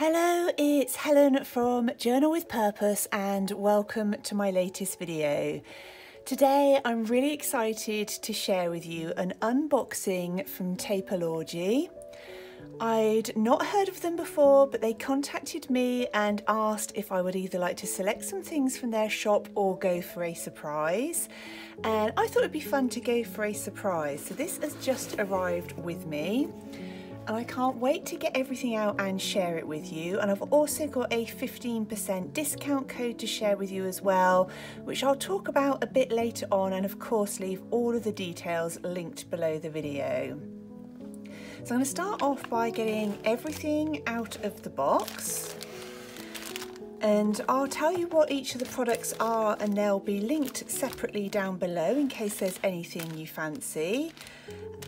Hello, it's Helen from Journal with Purpose and welcome to my latest video. Today I'm really excited to share with you an unboxing from Taperlogy. I'd not heard of them before, but they contacted me and asked if I would either like to select some things from their shop or go for a surprise. And I thought it'd be fun to go for a surprise. So this has just arrived with me and I can't wait to get everything out and share it with you. And I've also got a 15% discount code to share with you as well, which I'll talk about a bit later on and of course leave all of the details linked below the video. So I'm going to start off by getting everything out of the box and I'll tell you what each of the products are and they'll be linked separately down below in case there's anything you fancy.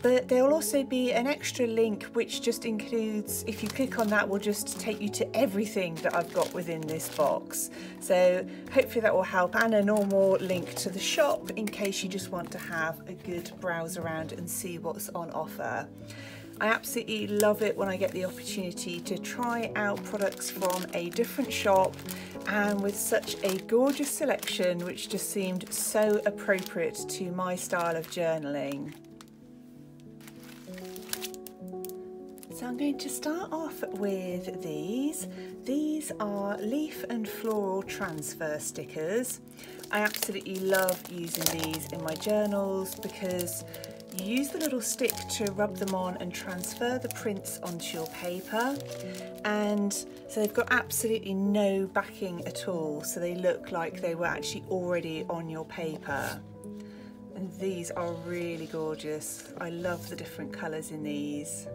But there will also be an extra link which just includes if you click on that will just take you to everything that I've got within this box. So hopefully that will help. And a normal link to the shop in case you just want to have a good browse around and see what's on offer. I absolutely love it when I get the opportunity to try out products from a different shop and with such a gorgeous selection which just seemed so appropriate to my style of journaling. So I'm going to start off with these. These are leaf and floral transfer stickers. I absolutely love using these in my journals because use the little stick to rub them on and transfer the prints onto your paper. And so they've got absolutely no backing at all. So they look like they were actually already on your paper. And these are really gorgeous. I love the different colours in these.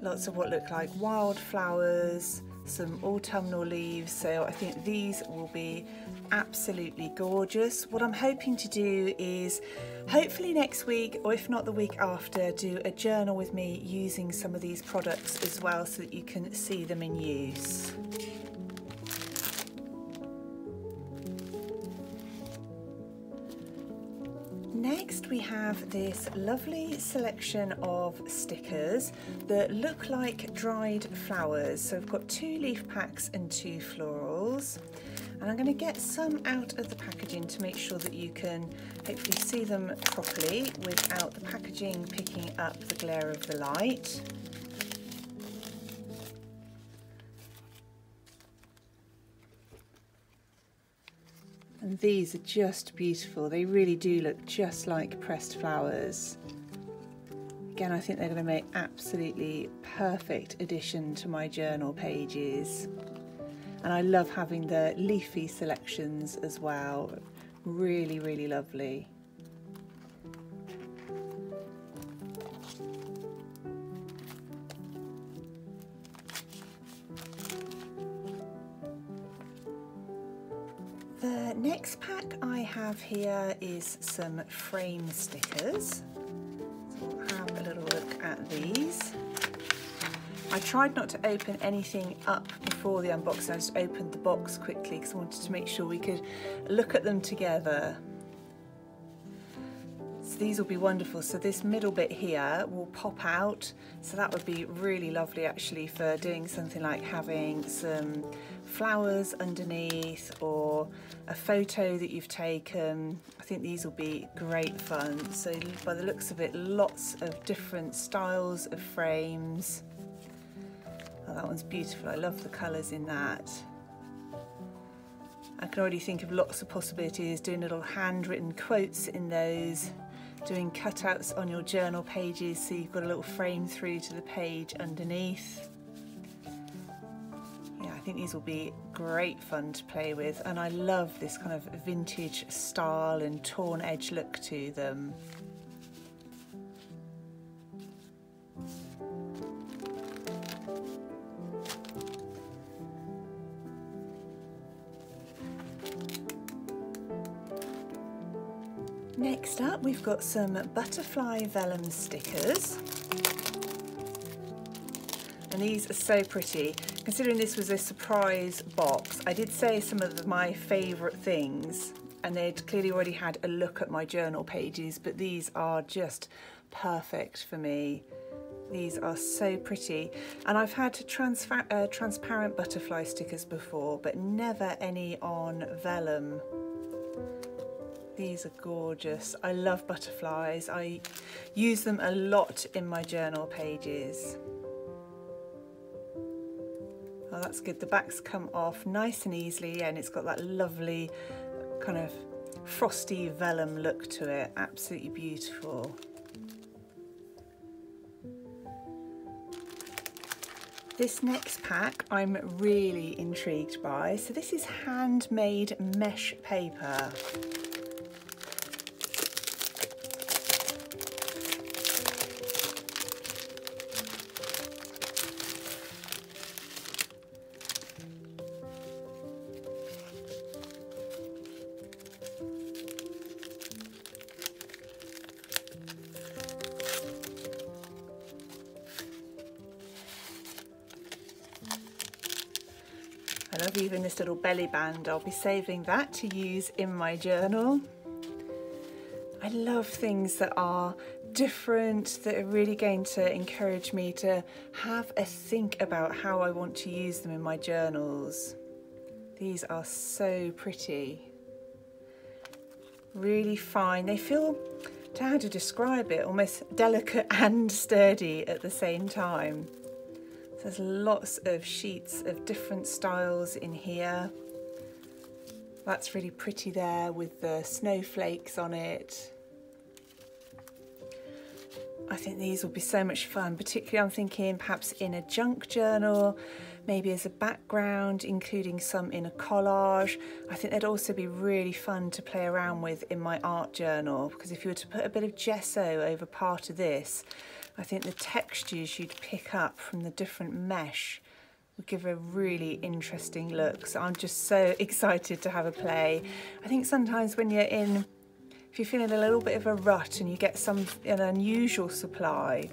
Lots of what look like wildflowers, some autumnal leaves. So I think these will be absolutely gorgeous. What I'm hoping to do is hopefully next week, or if not the week after, do a journal with me using some of these products as well so that you can see them in use. Next we have this lovely selection of stickers that look like dried flowers. So I've got two leaf packs and two florals. And I'm going to get some out of the packaging to make sure that you can hopefully see them properly without the packaging picking up the glare of the light. And these are just beautiful. They really do look just like pressed flowers. Again, I think they're going to make absolutely perfect addition to my journal pages. And I love having the leafy selections as well. Really, really lovely. The next pack I have here is some frame stickers. So we'll have a little look at these. I tried not to open anything up before the unboxing, I just opened the box quickly because I wanted to make sure we could look at them together. So these will be wonderful. So this middle bit here will pop out. So that would be really lovely actually for doing something like having some flowers underneath or a photo that you've taken. I think these will be great fun. So by the looks of it, lots of different styles of frames. Oh, that one's beautiful. I love the colours in that. I can already think of lots of possibilities, doing little handwritten quotes in those, doing cutouts on your journal pages so you've got a little frame through to the page underneath Yeah, I think these will be great fun to play with and I love this kind of vintage style and torn edge look to them. Next up we've got some butterfly vellum stickers and these are so pretty. Considering this was a surprise box, I did say some of my favourite things and they'd clearly already had a look at my journal pages, but these are just perfect for me. These are so pretty. And I've had uh, transparent butterfly stickers before, but never any on vellum. These are gorgeous. I love butterflies. I use them a lot in my journal pages. Oh, that's good. The backs come off nice and easily and it's got that lovely kind of frosty vellum look to it. Absolutely beautiful. This next pack I'm really intrigued by. So this is handmade mesh paper. Even this little belly band. I'll be saving that to use in my journal. I love things that are different, that are really going to encourage me to have a think about how I want to use them in my journals. These are so pretty. Really fine. They feel, to how to describe it, almost delicate and sturdy at the same time. There's lots of sheets of different styles in here. That's really pretty there with the snowflakes on it. I think these will be so much fun, particularly I'm thinking perhaps in a junk journal, maybe as a background, including some in a collage. I think they'd also be really fun to play around with in my art journal because if you were to put a bit of gesso over part of this, I think the textures you'd pick up from the different mesh would give a really interesting look. So I'm just so excited to have a play. I think sometimes when you're in, if you're feeling a little bit of a rut and you get some an unusual supply,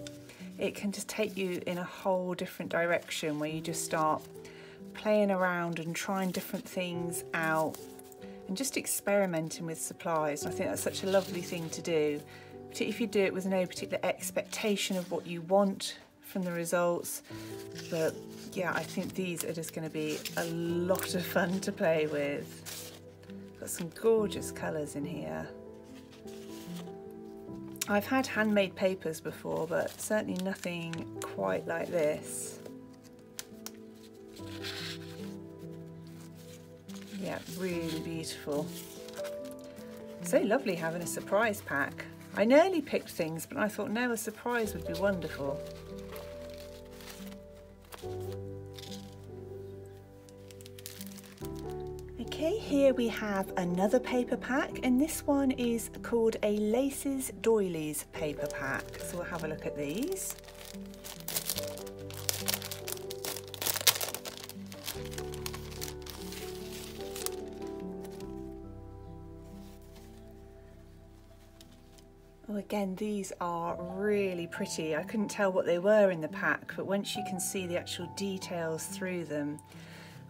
it can just take you in a whole different direction where you just start playing around and trying different things out and just experimenting with supplies. I think that's such a lovely thing to do particularly if you do it with no particular expectation of what you want from the results. But yeah, I think these are just going to be a lot of fun to play with. Got some gorgeous colours in here. I've had handmade papers before, but certainly nothing quite like this. Yeah, really beautiful. So lovely having a surprise pack. I nearly picked things, but I thought no, a surprise would be wonderful. Okay, here we have another paper pack, and this one is called a Laces Doilies paper pack. So we'll have a look at these. Again, these are really pretty. I couldn't tell what they were in the pack, but once you can see the actual details through them,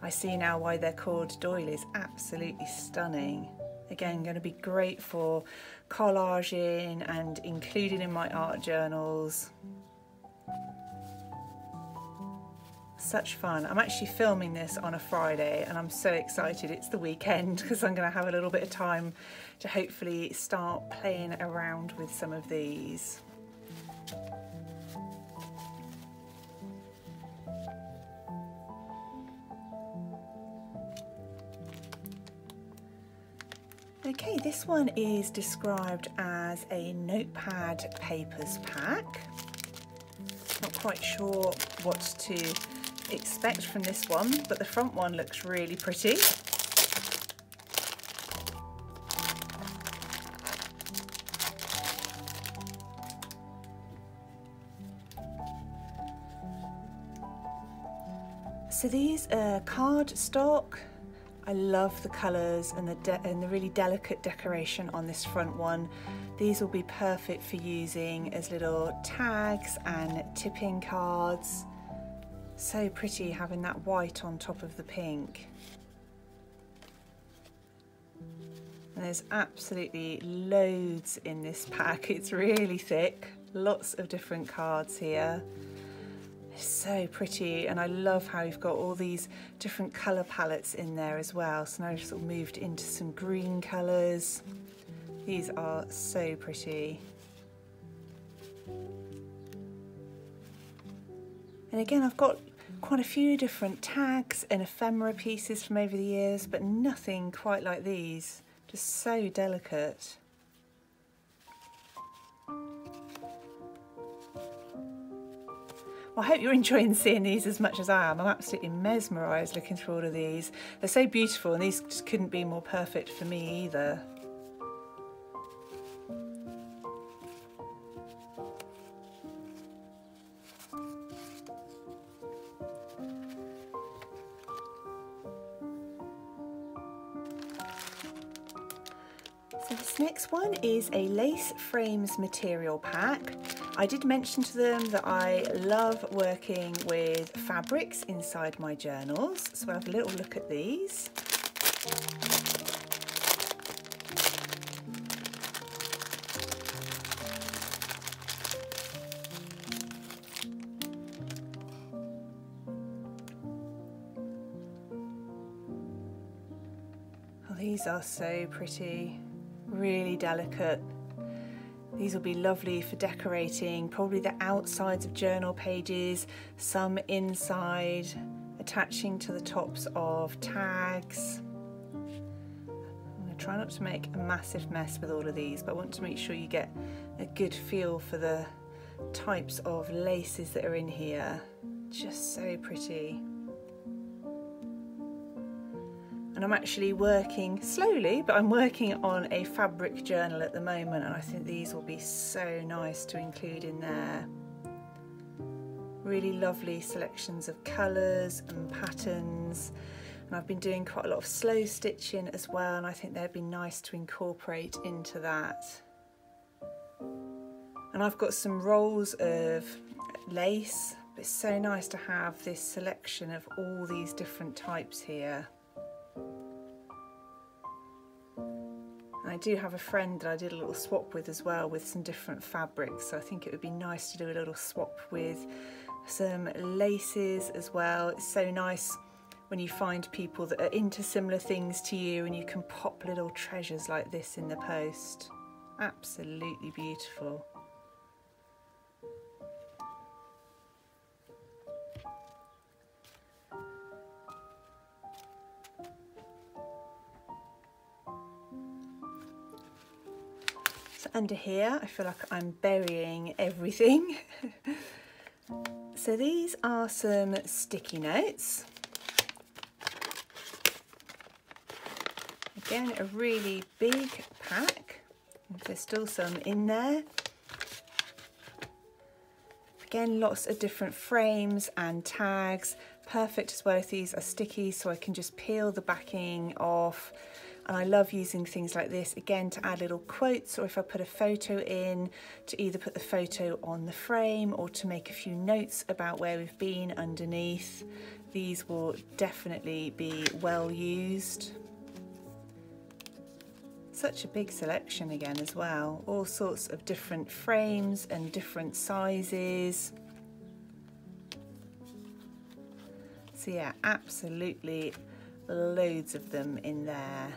I see now why they're called doilies. Absolutely stunning. Again, going to be great for collaging and including in my art journals. Such fun. I'm actually filming this on a Friday and I'm so excited it's the weekend because I'm going to have a little bit of time to hopefully start playing around with some of these. Okay, this one is described as a notepad papers pack. Not quite sure what to expect from this one, but the front one looks really pretty. So these are cardstock. I love the colours and the, and the really delicate decoration on this front one. These will be perfect for using as little tags and tipping cards. So pretty having that white on top of the pink. And there's absolutely loads in this pack. It's really thick. Lots of different cards here. It's so pretty and I love how you've got all these different colour palettes in there as well. So now I've sort of moved into some green colours. These are so pretty. And again, I've got quite a few different tags and ephemera pieces from over the years, but nothing quite like these. Just so delicate. Well, I hope you're enjoying seeing these as much as I am. I'm absolutely mesmerised looking through all of these. They're so beautiful and these just couldn't be more perfect for me either. This next one is a lace frames material pack. I did mention to them that I love working with fabrics inside my journals. So I'll have a little look at these. Oh, these are so pretty really delicate. These will be lovely for decorating, probably the outsides of journal pages, some inside, attaching to the tops of tags. I'm going to try not to make a massive mess with all of these, but I want to make sure you get a good feel for the types of laces that are in here. Just so pretty and I'm actually working slowly but I'm working on a fabric journal at the moment and I think these will be so nice to include in there. Really lovely selections of colours and patterns and I've been doing quite a lot of slow stitching as well and I think they'd be nice to incorporate into that. And I've got some rolls of lace but it's so nice to have this selection of all these different types here I do have a friend that I did a little swap with as well with some different fabrics so I think it would be nice to do a little swap with some laces as well. It's so nice when you find people that are into similar things to you and you can pop little treasures like this in the post. Absolutely beautiful. Under here I feel like I'm burying everything. so these are some sticky notes. Again, a really big pack. There's still some in there. Again, lots of different frames and tags. Perfect as well if these are sticky so I can just peel the backing off I love using things like this again to add little quotes or if I put a photo in to either put the photo on the frame or to make a few notes about where we've been underneath. These will definitely be well used. Such a big selection again as well. All sorts of different frames and different sizes. So yeah, absolutely loads of them in there.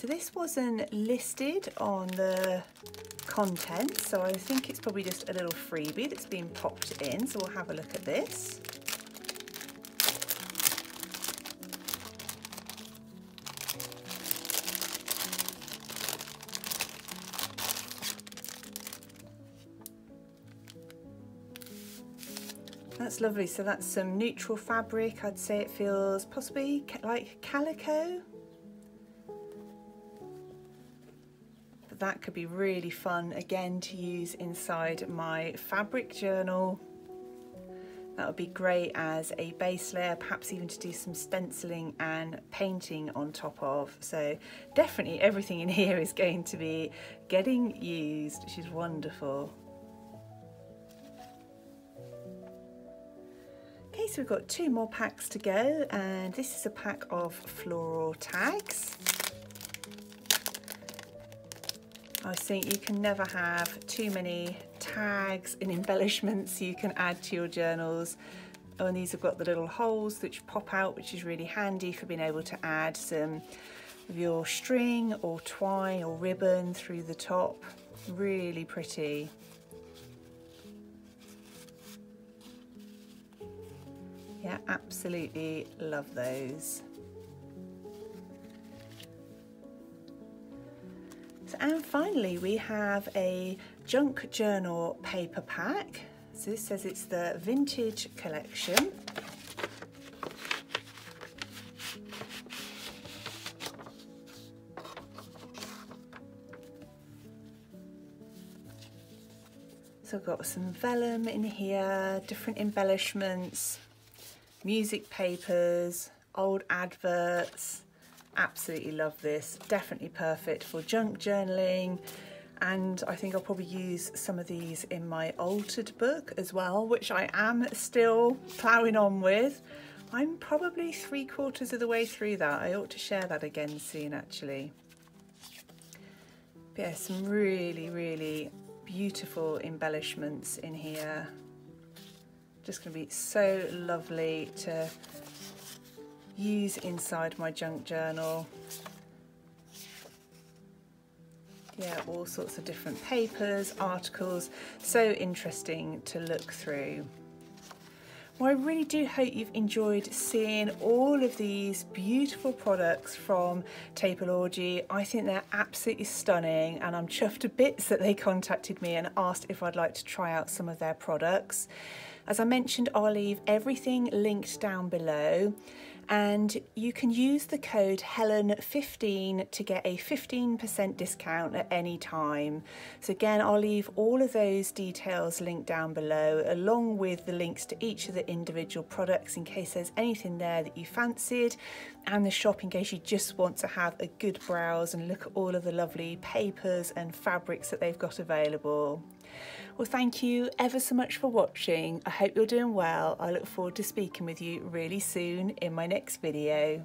So this wasn't listed on the content, so I think it's probably just a little freebie that's been popped in, so we'll have a look at this. That's lovely. So that's some neutral fabric. I'd say it feels possibly like calico. That could be really fun again to use inside my fabric journal. That would be great as a base layer, perhaps even to do some stenciling and painting on top of. So definitely everything in here is going to be getting used, which is wonderful. Okay, so we've got two more packs to go and this is a pack of floral tags. I think you can never have too many tags and embellishments you can add to your journals. Oh, and these have got the little holes which pop out, which is really handy for being able to add some of your string or twine or ribbon through the top. Really pretty. Yeah, absolutely love those. And finally, we have a junk journal paper pack. So this says it's the vintage collection. So I've got some vellum in here, different embellishments, music papers, old adverts. Absolutely love this. Definitely perfect for junk journaling. And I think I'll probably use some of these in my altered book as well, which I am still ploughing on with. I'm probably three quarters of the way through that. I ought to share that again soon actually. But yeah, some really, really beautiful embellishments in here just going to be so lovely to use inside my junk journal. Yeah, all sorts of different papers, articles, so interesting to look through. Well, I really do hope you've enjoyed seeing all of these beautiful products from Taperlogy. I think they're absolutely stunning and I'm chuffed to bits that they contacted me and asked if I'd like to try out some of their products. As I mentioned, I'll leave everything linked down below and you can use the code Helen15 to get a 15% discount at any time. So again, I'll leave all of those details linked down below along with the links to each of the individual products in case there's anything there that you fancied and the shop in case you just want to have a good browse and look at all of the lovely papers and fabrics that they've got available. Well, thank you ever so much for watching. I hope you're doing well. I look forward to speaking with you really soon in my next video.